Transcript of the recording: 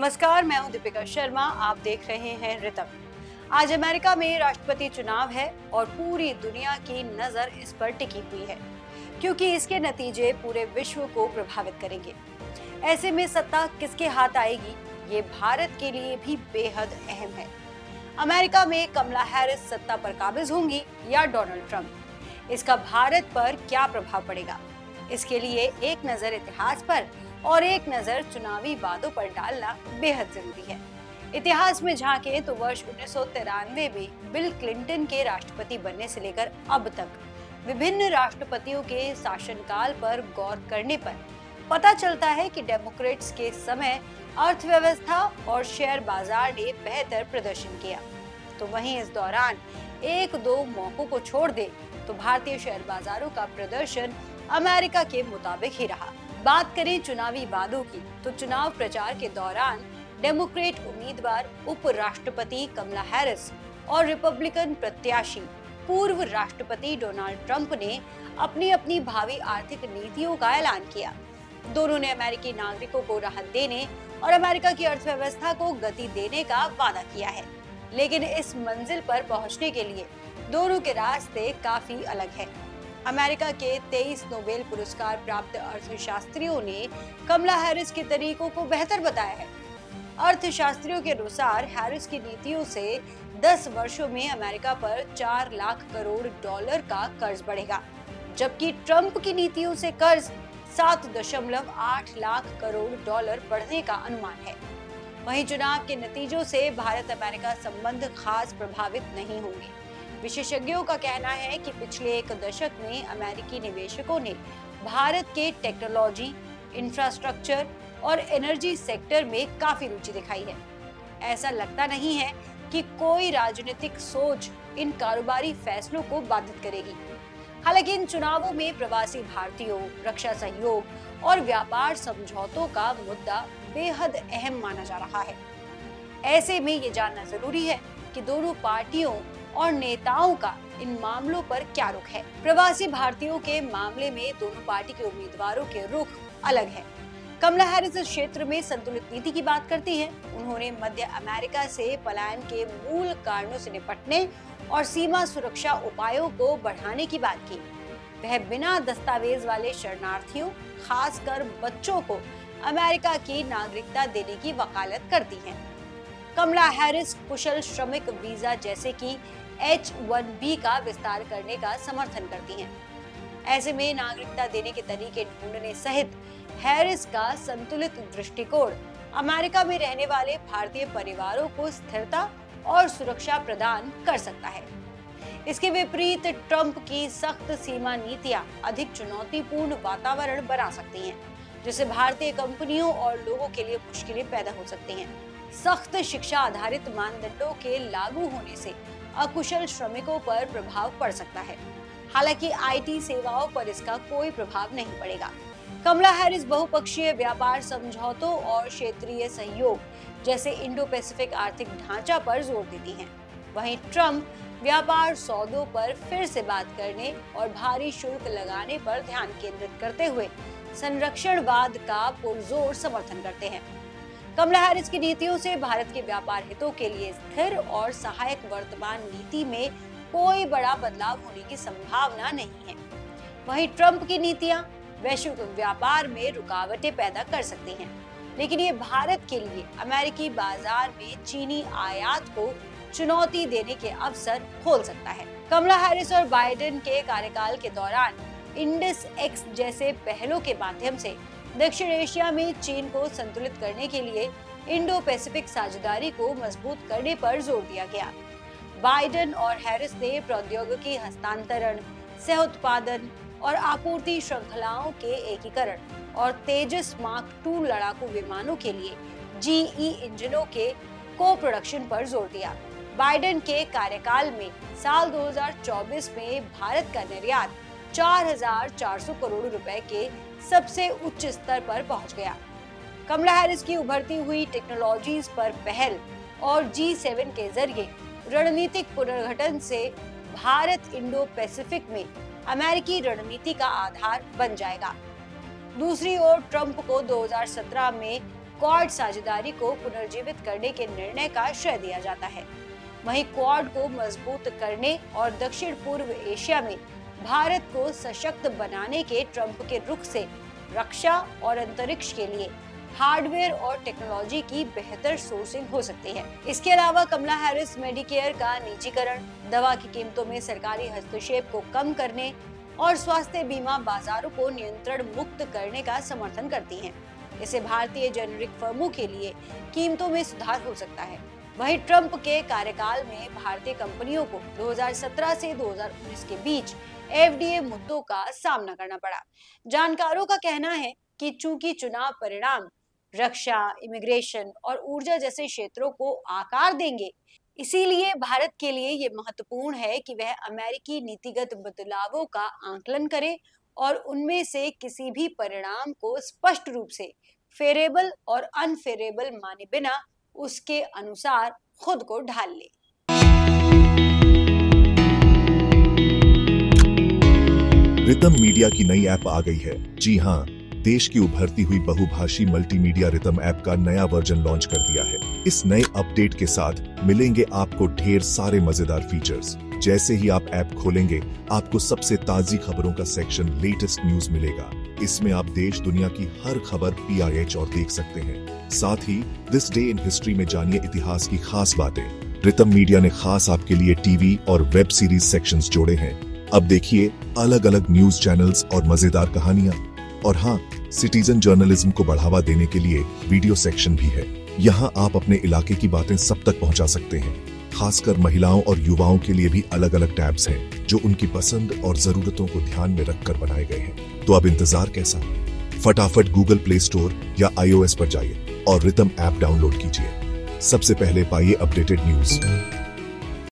नमस्कार, मैं हूँ दीपिका शर्मा, आप देख रहे हैं रितम। आज अमेरिका में राष्ट्रपति चुनाव है और पूरी दुनिया की नज़र इस पर टिकी हुई है, क्योंकि इसके नतीजे पूरे विश्व को प्रभावित करेंगे। ऐसे में सत्ता किसके हाथ आएगी, ये भारत के लिए भी बेहद अहम है। अमेरिका में कमला हैरिस सत्ता पर काबिज होंगी या डोनाल्ड ट्रंप? इसका भारत पर क्या प्रभाव पड़ेगा? इसके लिए एक नज़र इतिहास पर और एक नज़र चुनावी वादों पर डालना बेहद ज़रूरी है। इतिहास में झांके तो वर्ष उन्नीस सौ तिरानवे में बिल क्लिंटन के राष्ट्रपति बनने से लेकर अब तक विभिन्न राष्ट्रपतियों के शासनकाल पर गौर करने पर पता चलता है कि डेमोक्रेट्स के समय अर्थव्यवस्था और शेयर बाज़ार ने बेहतर प्रदर्शन किया। तो वहीं इस दौरान एक दो मौकों को छोड़ दे तो भारतीय शेयर बाजारों का प्रदर्शन अमेरिका के मुताबिक ही रहा। बात करें चुनावी वादों की तो चुनाव प्रचार के दौरान डेमोक्रेट उम्मीदवार उपराष्ट्रपति कमला हैरिस और रिपब्लिकन प्रत्याशी पूर्व राष्ट्रपति डोनाल्ड ट्रंप ने अपनी अपनी भावी आर्थिक नीतियों का ऐलान किया दोनों ने अमेरिकी नागरिकों को राहत देने और अमेरिका की अर्थव्यवस्था को गति देने का वादा किया है लेकिन इस मंजिल पर पहुँचने के लिए दोनों के रास्ते काफ़ी अलग हैं। अमेरिका के 23 नोबेल पुरस्कार प्राप्त अर्थशास्त्रियों ने कमला हैरिस के तरीकों को बेहतर बताया है। अर्थशास्त्रियों के अनुसार हैरिस की नीतियों से 10 वर्षों में अमेरिका पर 4 लाख करोड़ डॉलर का कर्ज बढ़ेगा, जबकि ट्रंप की नीतियों से कर्ज 7.8 लाख करोड़ डॉलर बढ़ने का अनुमान है। वहीं चुनाव के नतीजों से भारत अमेरिका संबंध खास प्रभावित नहीं होंगे। विशेषज्ञों का कहना है कि पिछले एक दशक में अमेरिकी निवेशकों ने भारत के टेक्नोलॉजी, इंफ्रास्ट्रक्चर और एनर्जी सेक्टर में काफ़ी रुचि दिखाई है। ऐसा लगता नहीं है कि कोई राजनीतिक सोच इन कारोबारी फैसलों को बाधित करेगी। हालाँकि इन चुनावों में प्रवासी भारतीयों, रक्षा सहयोग और व्यापार समझौतों का मुद्दा बेहद अहम माना जा रहा है। ऐसे में ये जानना ज़रूरी है कि दोनों पार्टियों और नेताओं का इन मामलों पर क्या रुख है? प्रवासी भारतीयों के मामले में दोनों पार्टी के उम्मीदवारों के रुख अलग है। कमला हैरिस क्षेत्र में संतुलित नीति की बात करती है। उन्होंने मध्य अमेरिका से पलायन के मूल कारणों से निपटने और सीमा सुरक्षा उपायों को बढ़ाने की बात की। वह बिना दस्तावेज़ वाले शरणार्थियों, खासकर बच्चों को अमेरिका की नागरिकता देने की वकालत करती हैं। कमला हैरिस कुशल श्रमिक वीज़ा जैसे कि एच वन बी का विस्तार करने का समर्थन करती हैं। ऐसे में नागरिकता देने के तरीके ढूँढने सहित हैरिस का संतुलित दृष्टिकोण अमेरिका में रहने वाले भारतीय परिवारों को स्थिरता और सुरक्षा प्रदान कर सकता है इसके विपरीत ट्रंप की सख्त सीमा नीतियाँ अधिक चुनौतीपूर्ण वातावरण बना सकती हैं, जिससे भारतीय कंपनियों और लोगों के लिए मुश्किलें पैदा हो सकती हैं सख्त शिक्षा आधारित मानदंडों के लागू होने से अकुशल श्रमिकों पर प्रभाव पड़ सकता है। हालाँकि आईटी सेवाओं पर इसका कोई प्रभाव नहीं पड़ेगा। कमला हैरिस बहुपक्षीय व्यापार समझौतों और क्षेत्रीय सहयोग जैसे इंडो पैसिफिक आर्थिक ढांचा पर ज़ोर देती हैं। वहीं ट्रंप व्यापार सौदों पर फिर से बात करने और भारी शुल्क लगाने पर ध्यान केंद्रित करते हुए संरक्षणवाद का पुरजोर समर्थन करते हैं। कमला हैरिस की नीतियों से भारत के व्यापार हितों के लिए स्थिर और सहायक वर्तमान नीति में कोई बड़ा बदलाव होने की संभावना नहीं है। वहीं ट्रंप की नीतियाँ वैश्विक व्यापार में रुकावटें पैदा कर सकती हैं। लेकिन ये भारत के लिए अमेरिकी बाज़ार में चीनी आयात को चुनौती देने के अवसर खोल सकता है। कमला हैरिस और बाइडेन के कार्यकाल के दौरान इंडस एक्स जैसे पहलों के माध्यम से दक्षिण एशिया में चीन को संतुलित करने के लिए इंडो पैसिफिक साझेदारी को मज़बूत करने पर ज़ोर दिया गया। बाइडन और हैरिस ने प्रौद्योगिकी हस्तांतरण, सह उत्पादन और आपूर्ति श्रृंखलाओं के एकीकरण और तेजस मार्क टू लड़ाकू विमानों के लिए जीई इंजनों के को प्रोडक्शन पर ज़ोर दिया। बाइडेन के कार्यकाल में साल 2024 में भारत का निर्यात 4,400 करोड़ रुपए के सबसे उच्च स्तर पर पहुँच गया। कमला हैरिस की उभरती हुई टेक्नोलॉजीज़ पर पहल और जी के ज़रिए रणनीतिक पुनर्गठन से भारत इंडो पैसिफिक में अमेरिकी रणनीति का आधार बन जाएगा। दूसरी ओर ट्रंप को 2017 में क्वाड साझेदारी को पुनर्जीवित करने के निर्णय का श्रेय दिया जाता है। वहीं क्वाड को मज़बूत करने और दक्षिण पूर्व एशिया में भारत को सशक्त बनाने के ट्रंप के रुख से रक्षा और अंतरिक्ष के लिए हार्डवेयर और टेक्नोलॉजी की बेहतर सोर्सिंग हो सकती है इसके अलावा कमला हैरिस मेडिकेयर का निजीकरण, दवा की कीमतों में सरकारी हस्तक्षेप को कम करने और स्वास्थ्य बीमा बाजारों को नियंत्रण मुक्त करने का समर्थन करती हैं। इससे भारतीय जेनरिक फर्मों के लिए कीमतों में सुधार हो सकता है वहीं ट्रंप के कार्यकाल में भारतीय कंपनियों को 2017 से 2019 के बीच एफडीए मुद्दों का सामना करना पड़ा। जानकारों का कहना है कि चूँकि चुनाव परिणाम रक्षा, इमिग्रेशन और ऊर्जा जैसे क्षेत्रों को आकार देंगे, इसीलिए भारत के लिए ये महत्वपूर्ण है कि वह अमेरिकी नीतिगत बदलावों का आंकलन करे और उनमें से किसी भी परिणाम को स्पष्ट रूप से फेरेबल और अनफेरेबल माने बिना उसके अनुसार खुद को ढाल ले। रितम मीडिया की नई ऐप आ गई है। जी हाँ देश की उभरती हुई बहुभाषी मल्टीमीडिया रितम ऐप का नया वर्जन लॉन्च कर दिया है। इस नए अपडेट के साथ मिलेंगे आपको ढेर सारे मज़ेदार फीचर्स जैसे ही आप ऐप खोलेंगे, आपको सबसे ताजी खबरों का सेक्शन लेटेस्ट न्यूज़ मिलेगा। इसमें आप देश, दुनिया की हर खबर पी और देख सकते हैं। साथ ही दिस डे इन हिस्ट्री में जानिए इतिहास की खास बातें। रितम मीडिया ने खास आपके लिए टीवी और वेब सीरीज़ सेक्शंस जोड़े हैं। अब देखिए अलग अलग न्यूज़ चैनल्स और मज़ेदार कहानियाँ। और हाँ सिटीजन जर्नलिज्म को बढ़ावा देने के लिए वीडियो सेक्शन भी है। यहाँ आप अपने इलाके की बातें सब तक पहुँचा सकते हैं। खासकर महिलाओं और युवाओं के लिए भी अलग अलग टैब्स हैं, जो उनकी पसंद और जरूरतों को ध्यान में रखकर बनाए गए हैं। तो अब इंतज़ार कैसा? फटाफट गूगल प्ले स्टोर या आईओएस पर जाइए और रितम ऐप डाउनलोड कीजिए। सबसे पहले पाइए अपडेटेड न्यूज़